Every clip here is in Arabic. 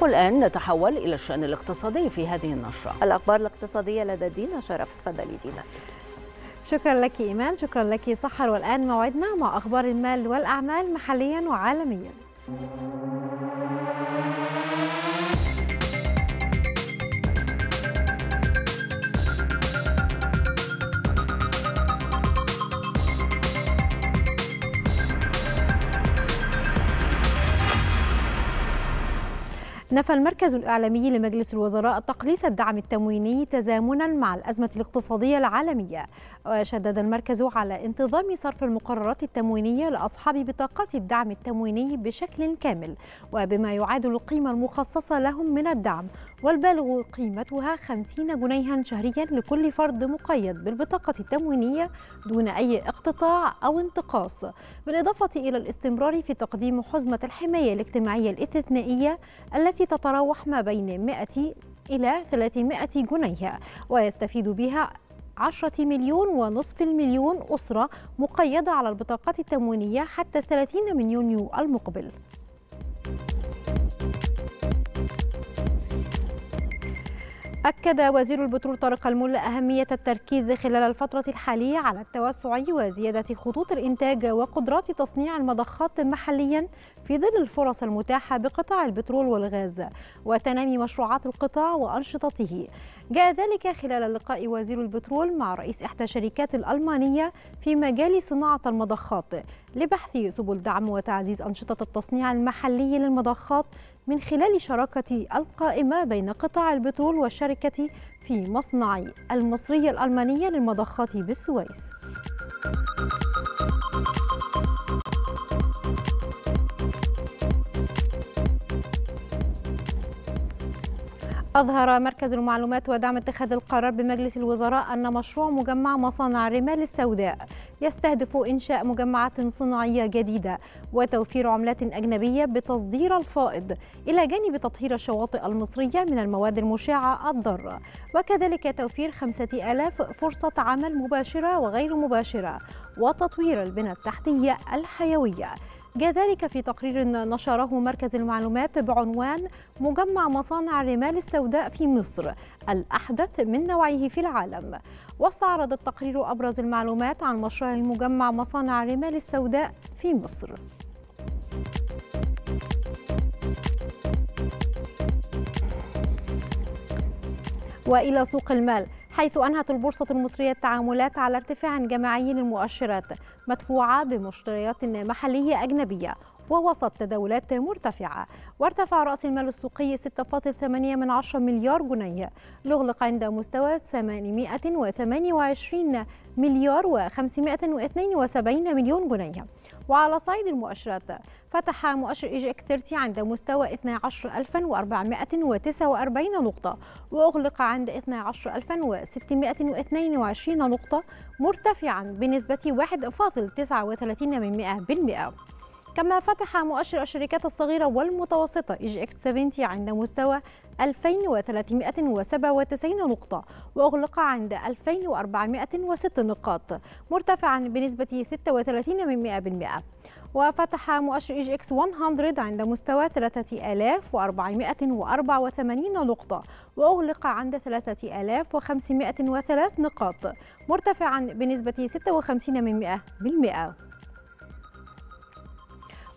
والآن نتحول إلى الشأن الاقتصادي في هذه النشرة. الأخبار الاقتصادية لدى دينا شرف تفضلي دينا. شكرا لك إيمان شكرا لك سحر. والآن موعدنا مع أخبار المال والأعمال محليا وعالميا. نفى المركز الإعلامي لمجلس الوزراء تقليص الدعم التمويني تزامنا مع الأزمة الاقتصادية العالمية. وشدد المركز على انتظام صرف المقررات التموينية لأصحاب بطاقات الدعم التمويني بشكل كامل وبما يعادل القيمة المخصصة لهم من الدعم. والبالغ قيمتها 50 جنيها شهريا لكل فرد مقيد بالبطاقة التموينية دون أي اقتطاع أو انتقاص. بالإضافة إلى الاستمرار في تقديم حزمة الحماية الاجتماعية الاستثنائية التي تتراوح ما بين 100 إلى 300 جنيه ويستفيد بها 10 مليون ونصف المليون أسرة مقيدة على البطاقات التموينية حتى 30 من يونيو المقبل. أكد وزير البترول طارق الملا أهمية التركيز خلال الفترة الحالية على التوسع وزيادة خطوط الإنتاج وقدرات تصنيع المضخات محليا في ظل الفرص المتاحة بقطاع البترول والغاز وتنامي مشروعات القطاع وأنشطته. جاء ذلك خلال لقاء وزير البترول مع رئيس إحدى الشركات الألمانية في مجال صناعة المضخات. لبحث سبل دعم وتعزيز أنشطة التصنيع المحلي للمضخات من خلال شراكة القائمة بين قطاع البترول والشركة في مصنع المصرية الألمانية للمضخات بالسويس. أظهر مركز المعلومات ودعم اتخاذ القرار بمجلس الوزراء أن مشروع مجمع مصانع الرمال السوداء يستهدف إنشاء مجمعات صناعية جديدة وتوفير عملات أجنبية بتصدير الفائض إلى جانب تطهير الشواطئ المصرية من المواد المشعة الضارة. وكذلك توفير خمسة آلاف فرصة عمل مباشرة وغير مباشرة وتطوير البنى التحتية الحيوية. جاء ذلك في تقرير نشره مركز المعلومات بعنوان مجمع مصانع الرمال السوداء في مصر الأحدث من نوعه في العالم. واستعرض التقرير أبرز المعلومات عن مشروع مجمع مصانع الرمال السوداء في مصر. وإلى سوق المال حيث أنهت البورصة المصرية التعاملات على ارتفاع جماعي للمؤشرات مدفوعة بمشتريات محلية أجنبية ووسط تداولات مرتفعة. وارتفع رأس المال السوقي 6.8 من عشر مليار جنيه ليغلق عند مستوى 828 مليار و572 مليون جنيه. وعلى صعيد المؤشرات. فتح مؤشر إيجيك 30 عند مستوى 12449 نقطة وأغلق عند 12622 نقطة مرتفعا بنسبة 1.39% كما فتح مؤشر الشركات الصغيرة والمتوسطة EGX 70 عند مستوى 2397 نقطة وأغلق عند 2406 نقاط مرتفعا بنسبة 36% وفتح مؤشر EGX 100 عند مستوى 3484 نقطة وأغلق عند 3503 نقاط مرتفعا بنسبة 56%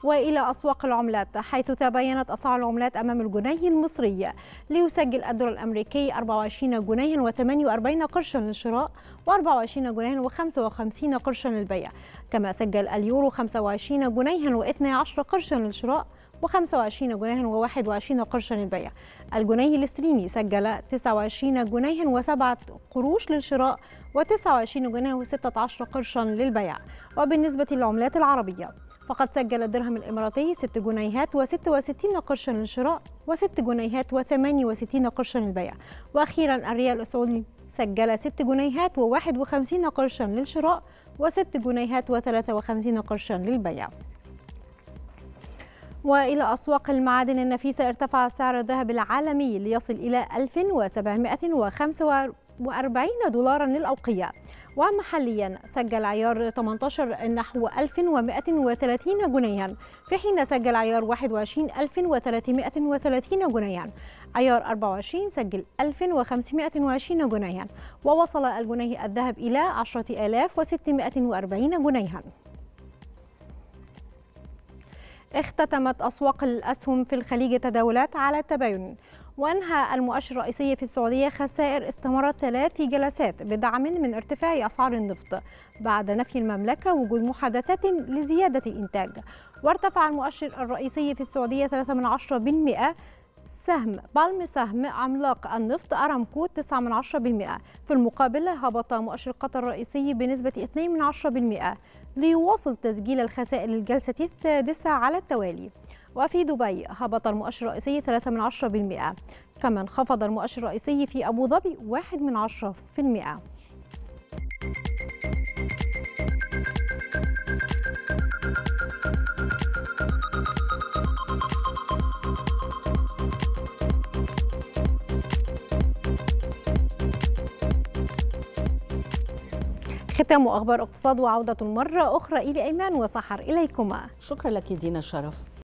وإلى أسواق العملات حيث تباينت أسعار العملات أمام الجنيه المصري. ليسجل الدولار الأمريكي 24 جنيها و48 قرشا للشراء و24 جنيها و55 قرشا للبيع. كما سجل اليورو 25 جنيها و12 قرشا للشراء و25 جنيها و21 قرشا للبيع. الجنيه الإسترليني سجل 29 جنيها و7 قروش للشراء و29 جنيها و16 قرشا للبيع. وبالنسبة للعملات العربية فقد سجل الدرهم الإماراتي 6 جنيهات و66 قرشا للشراء و6 جنيهات و68 قرشا للبيع. وأخيرا الريال السعودي سجل 6 جنيهات و51 قرشا للشراء و6 جنيهات و53 قرشا للبيع. وإلى أسواق المعادن النفيسة ارتفع سعر الذهب العالمي ليصل إلى 1745 دولارا للأوقية. ومحليا سجل عيار 18 نحو 1130 جنيها في حين سجل عيار 21 1330 جنيها عيار 24 سجل 1520 جنيها ووصل الجنيه الذهب إلى 10640 جنيها اختتمت أسواق الأسهم في الخليج تداولات على التباين. وأنهى المؤشر الرئيسي في السعودية خسائر استمرت ثلاث جلسات بدعم من ارتفاع أسعار النفط بعد نفي المملكة وجود محادثات لزيادة الإنتاج وارتفع المؤشر الرئيسي في السعودية 3 سهم بالم سهم عملاق النفط أرامكو 9 من 10% في المقابل هبط مؤشر قطر الرئيسي بنسبة 2 من 10% ليواصل تسجيل الخسائر للجلسة السادسة على التوالي. وفي دبي هبط المؤشر الرئيسي 3 من 10% كما انخفض المؤشر الرئيسي في أبو ظبي 1 من 10% ختام أخبار اقتصاد وعودة مرة أخرى إلى أيمان وسحر إليكما. شكرا لك دينا شرف.